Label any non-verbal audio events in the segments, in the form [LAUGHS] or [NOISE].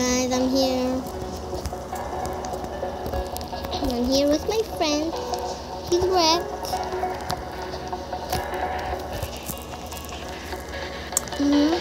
guys, I'm here. I'm here with my friend. He's wrecked. Mm-hmm. Go.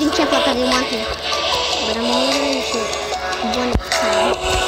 I'm using Chef because I want to. But I'm only going to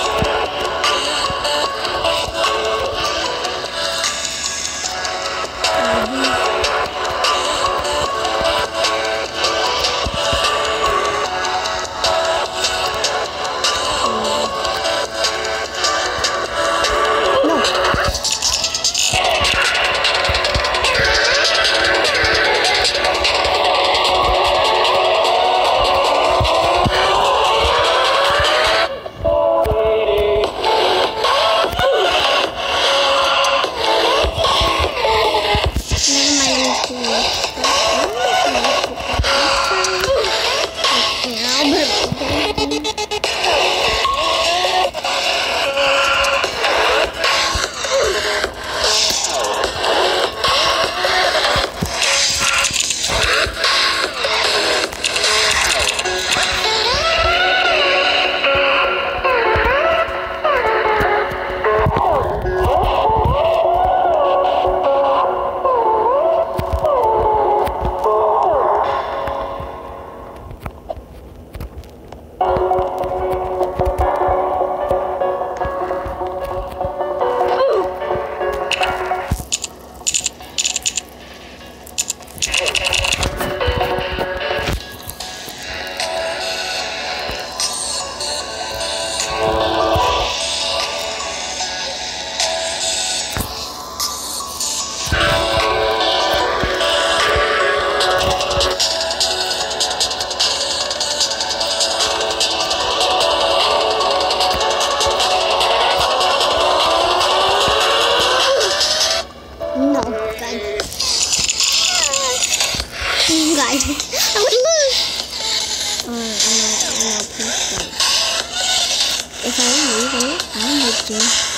not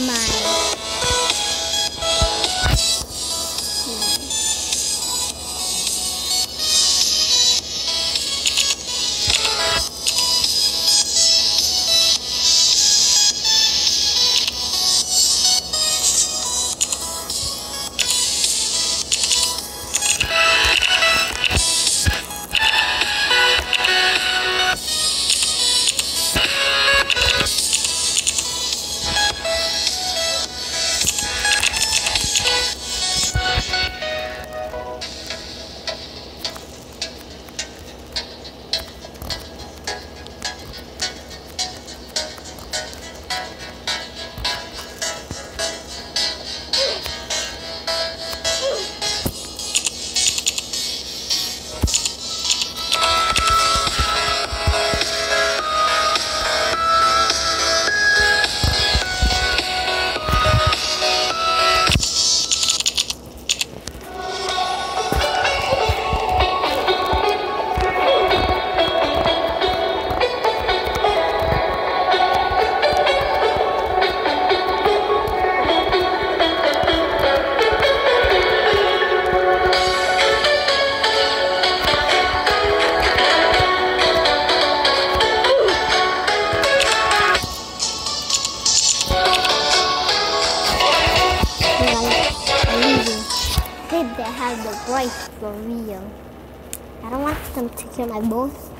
My I don't want them to kill my boss.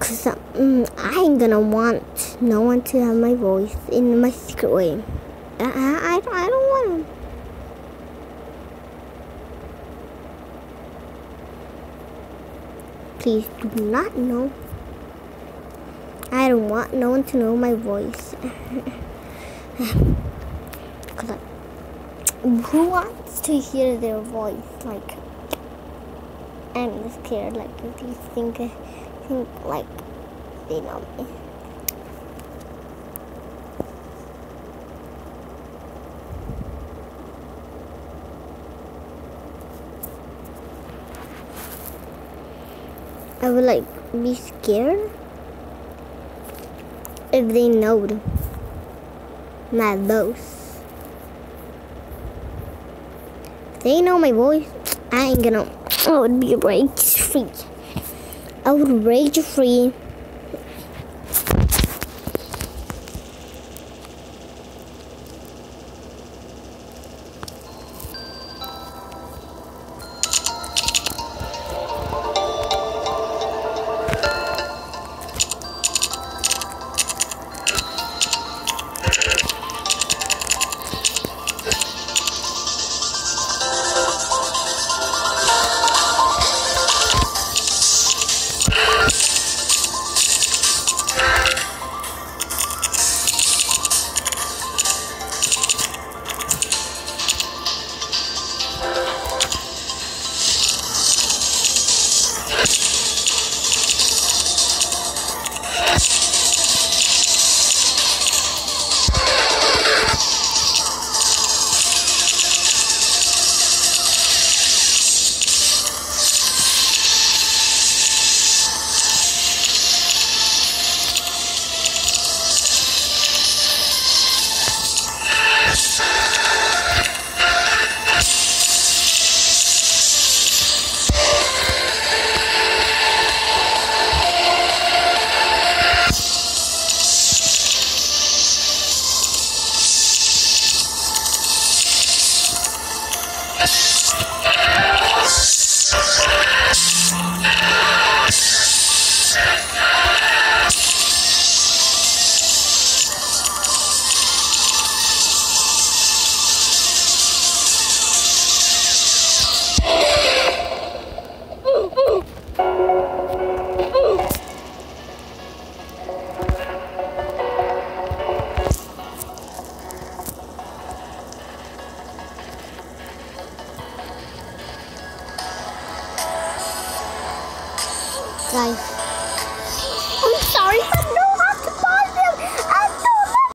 Cause um, I ain't gonna want no one to have my voice in my secret way. I, I, I, don't, I don't want. Please do not know. I don't want no one to know my voice. [LAUGHS] Cause I, who wants to hear their voice? Like, I'm scared. Like, if you think, think like they know me. I would like be scared if they know my voice. If they know my voice, I ain't gonna. I would be rage free. I would rage free. Guys